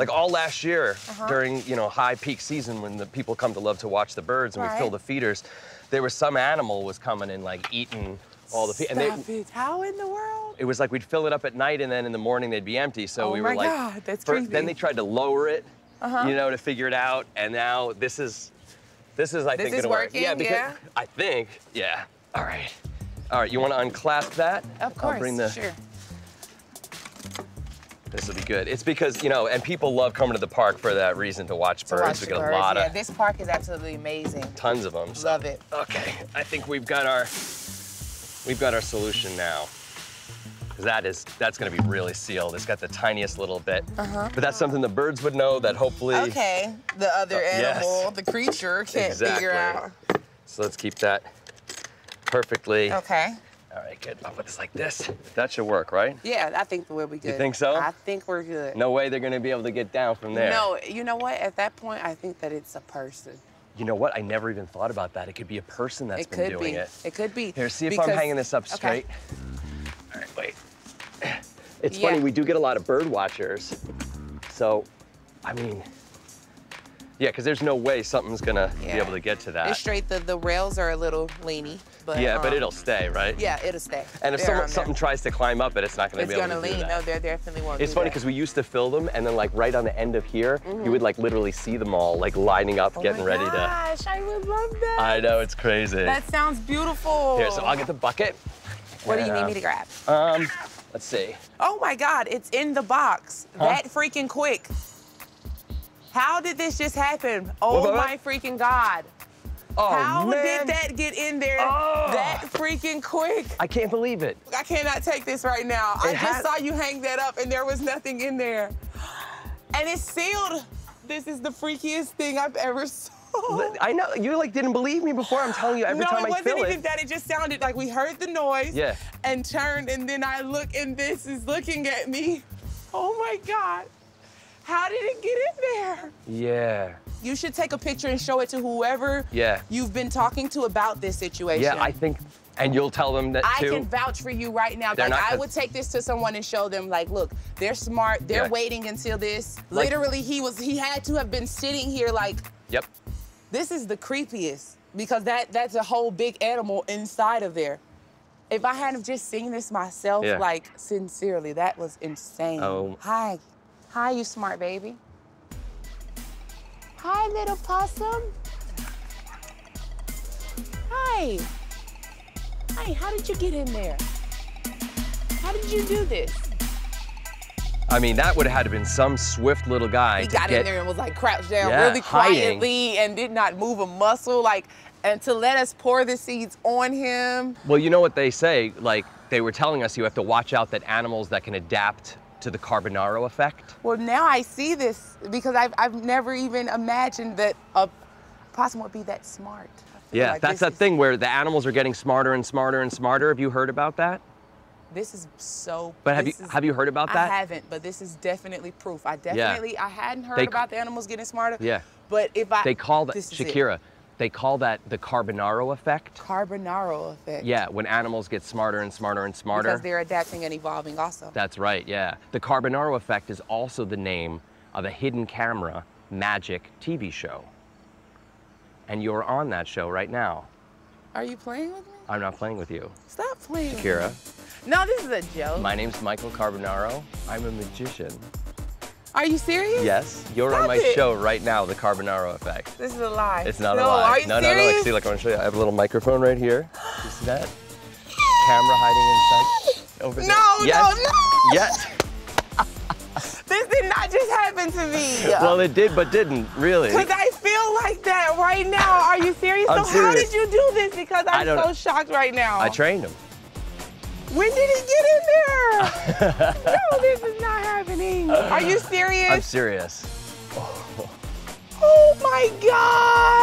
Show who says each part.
Speaker 1: Like all last year
Speaker 2: Uh-huh.
Speaker 1: during, you know, high peak season when the people come to love to watch the birds and we fill the feeders, there was some animal was coming and like eating all the feed. And they,
Speaker 2: it. How in the world?
Speaker 1: it was like we'd fill it up at night and then in the morning they'd be empty. So
Speaker 2: Oh
Speaker 1: we were like,
Speaker 2: God, that's creepy.
Speaker 1: Then they tried to lower it, you know, to figure it out. And now this is, this is I
Speaker 2: This
Speaker 1: think
Speaker 2: is
Speaker 1: gonna work.
Speaker 2: working,
Speaker 1: Yeah, because
Speaker 2: yeah?
Speaker 1: I think, yeah. All right. All right, you want to unclasp that?
Speaker 2: Of course,
Speaker 1: I'll bring the,
Speaker 2: sure.
Speaker 1: This will be good. It's because, you know, and people love coming to the park for that reason to watch
Speaker 2: To
Speaker 1: birds.
Speaker 2: watch
Speaker 1: we get a
Speaker 2: birds.
Speaker 1: lot
Speaker 2: yeah,
Speaker 1: of,
Speaker 2: this park is absolutely amazing.
Speaker 1: tons of them. so-
Speaker 2: Love it.
Speaker 1: Okay, I think we've got our, we've got our solution now. 'Cause that is, that's gonna be really sealed. It's got the tiniest little bit. Uh-huh. But that's something the birds would know that hopefully.
Speaker 2: Okay, the other
Speaker 1: Uh, yes.
Speaker 2: animal, the creature, can't figure out.
Speaker 1: So let's keep that perfectly.
Speaker 2: Okay.
Speaker 1: All right, good. I'll put this like this. That should work, right?
Speaker 2: Yeah, I think we'll be good.
Speaker 1: You think so?
Speaker 2: I think we're good.
Speaker 1: No way they're gonna be able to get down from there.
Speaker 2: No, you know what? At that point, I think that it's a person.
Speaker 1: You know what? I never even thought about that. It could be a person that's
Speaker 2: it
Speaker 1: been
Speaker 2: could
Speaker 1: doing
Speaker 2: be.
Speaker 1: it.
Speaker 2: It could be.
Speaker 1: Here, see if I'm hanging this up
Speaker 2: Okay.
Speaker 1: straight. All right, wait. It's
Speaker 2: Yeah.
Speaker 1: funny, we do get a lot of bird watchers. So, I mean, yeah, because there's no way something's gonna be able to get to that.
Speaker 2: It's straight. The, the rails are a little leany, but
Speaker 1: yeah, but
Speaker 2: um,
Speaker 1: it'll stay, right?
Speaker 2: Yeah, it'll stay.
Speaker 1: And if someone, something tries to climb up it, it's not gonna
Speaker 2: it's
Speaker 1: be able to.
Speaker 2: It's gonna
Speaker 1: to do
Speaker 2: lean.
Speaker 1: that.
Speaker 2: No, there definitely won't.
Speaker 1: It's
Speaker 2: do
Speaker 1: funny because we used to fill them, and then like right on the end of here,
Speaker 2: Mm-hmm.
Speaker 1: you would like literally see them all like lining up,
Speaker 2: Oh
Speaker 1: getting ready to.
Speaker 2: Oh my gosh, I would love that.
Speaker 1: I know it's crazy.
Speaker 2: That sounds beautiful.
Speaker 1: Here, so I'll get the bucket.
Speaker 2: What do you need
Speaker 1: Yeah.
Speaker 2: me to grab?
Speaker 1: Um, let's see.
Speaker 2: Oh my God, it's in the box. That freaking quick. How did this just happen? Oh my freaking God.
Speaker 1: Oh
Speaker 2: How
Speaker 1: man,
Speaker 2: did that get in there
Speaker 1: Oh.
Speaker 2: that freaking quick?
Speaker 1: I can't believe it.
Speaker 2: I cannot take this right now. I just saw you hang that up and there was nothing in there. And it's sealed. This is the freakiest thing I've ever saw.
Speaker 1: I know you like didn't believe me before. I'm telling you every
Speaker 2: no,
Speaker 1: time
Speaker 2: it
Speaker 1: I
Speaker 2: wasn't even that. It just sounded like we heard the noise
Speaker 1: Yeah.
Speaker 2: and turned, and then I look, and this is looking at me. Oh my God. How did it get in there?
Speaker 1: Yeah.
Speaker 2: You should take a picture and show it to whoever
Speaker 1: Yeah.
Speaker 2: you've been talking to about this situation.
Speaker 1: Yeah, I think, and you'll tell them that
Speaker 2: I
Speaker 1: too.
Speaker 2: can vouch for you right now.
Speaker 1: They're
Speaker 2: like I would take this to someone and show them, like, look, they're smart. They're
Speaker 1: Yeah.
Speaker 2: waiting until this.
Speaker 1: Like-
Speaker 2: Literally, he was he had to have been sitting here like,
Speaker 1: Yep.
Speaker 2: this is the creepiest because that that's a whole big animal inside of there. If I hadn't just seen this myself,
Speaker 1: Yeah.
Speaker 2: like sincerely, that was insane.
Speaker 1: Oh.
Speaker 2: Hi, hi, you smart baby. Hi, little possum. Hi. Hi, how did you get in there? How did you do this?
Speaker 1: I mean, that would have had to been some swift little guy
Speaker 2: He
Speaker 1: to
Speaker 2: got
Speaker 1: get.
Speaker 2: in there and was like crouched down
Speaker 1: Yeah,
Speaker 2: really
Speaker 1: hiding.
Speaker 2: quietly and did not move a muscle, like, and to let us pour the seeds on him.
Speaker 1: Well, you know what they say? Like they were telling us, you have to watch out that animals that can adapt to the Carbonaro effect.
Speaker 2: Well, now I see this because I've, I've never even imagined that a possum would be that smart.
Speaker 1: Yeah,
Speaker 2: like
Speaker 1: that's that
Speaker 2: is-
Speaker 1: thing where the animals are getting smarter and smarter and smarter. Have you heard about that?
Speaker 2: This is so.
Speaker 1: But have you
Speaker 2: is-
Speaker 1: have you heard about that?
Speaker 2: I haven't, but this is definitely proof. I definitely I hadn't heard
Speaker 1: They-
Speaker 2: about the animals getting smarter.
Speaker 1: Yeah.
Speaker 2: But if I
Speaker 1: They call that
Speaker 2: is it.
Speaker 1: They call that the Carbonaro effect.
Speaker 2: Carbonaro effect.
Speaker 1: Yeah, when animals get smarter and smarter and smarter.
Speaker 2: Because they're adapting and evolving also.
Speaker 1: That's right, yeah. The Carbonaro effect is also the name of a hidden camera magic TV show. And you're on that show right now.
Speaker 2: Are you playing with me?
Speaker 1: I'm not playing with you.
Speaker 2: Stop playing.
Speaker 1: Shakira.
Speaker 2: No, this is a joke.
Speaker 1: my name's Michael Carbonaro. I'm a magician.
Speaker 2: Are you serious?
Speaker 1: Yes, you're on my
Speaker 2: it.
Speaker 1: show right now, The Carbonaro Effect.
Speaker 2: This is a lie.
Speaker 1: It's not
Speaker 2: no,
Speaker 1: a lie.
Speaker 2: Are you
Speaker 1: no,
Speaker 2: serious?
Speaker 1: no, no. Like, see, look, I want to show you. I have a little microphone right here. You see that? Camera hiding inside over there.
Speaker 2: No,
Speaker 1: yes.
Speaker 2: no, no.
Speaker 1: Yes.
Speaker 2: This did not just happen to me.
Speaker 1: Well, it did, but didn't really.
Speaker 2: Because I feel like that right now. Are you serious?
Speaker 1: I'm
Speaker 2: so how did you do this? Because
Speaker 1: I
Speaker 2: I'm
Speaker 1: don't
Speaker 2: so
Speaker 1: know.
Speaker 2: shocked right now.
Speaker 1: I trained him.
Speaker 2: When did he get in there? no, this is not happening. Are you serious?
Speaker 1: I'm serious.
Speaker 2: oh my God.